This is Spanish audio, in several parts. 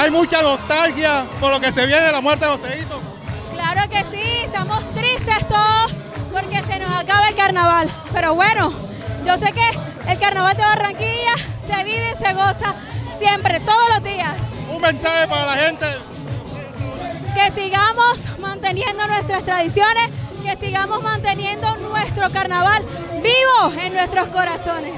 hay mucha nostalgia por lo que se viene de la muerte de Joséito. Claro que sí, estamos tristes todos porque se nos acaba el carnaval. Pero bueno, yo sé que el carnaval de Barranquilla se vive y se goza siempre, todos los días. Un mensaje para la gente. Que sigamos manteniendo nuestras tradiciones, que sigamos manteniendo nuestro carnaval vivo en nuestros corazones.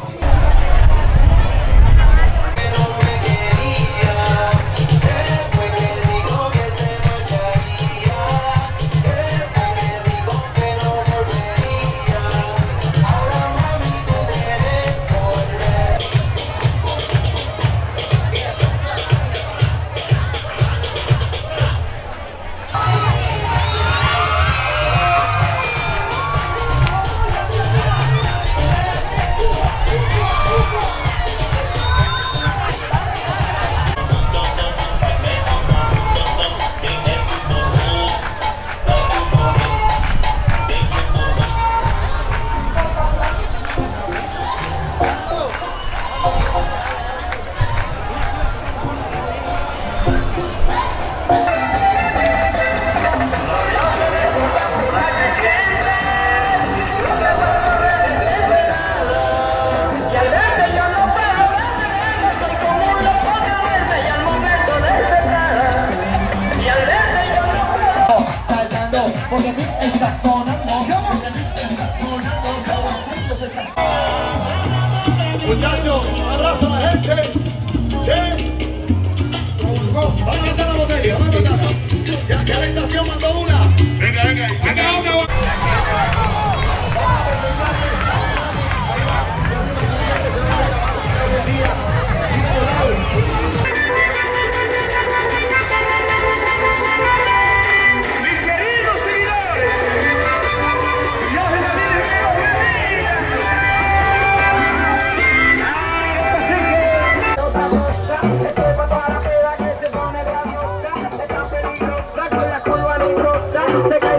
Porque Mix está sonando, porque Take